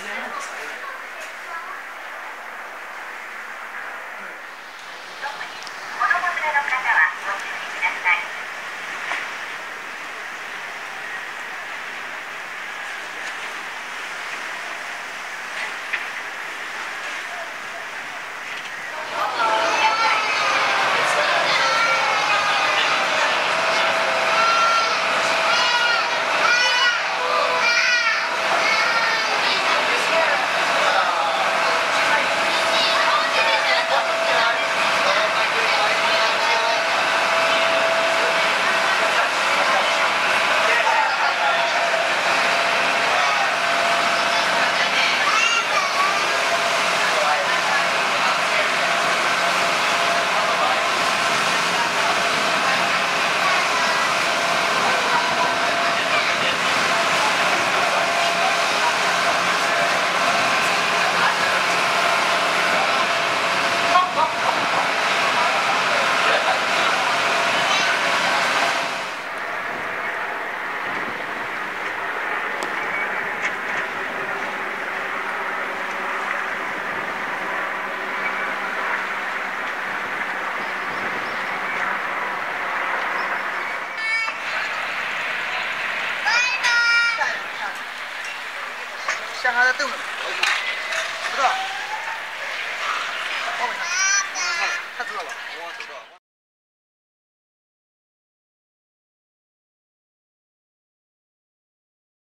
Yes. 站他的凳子我知道。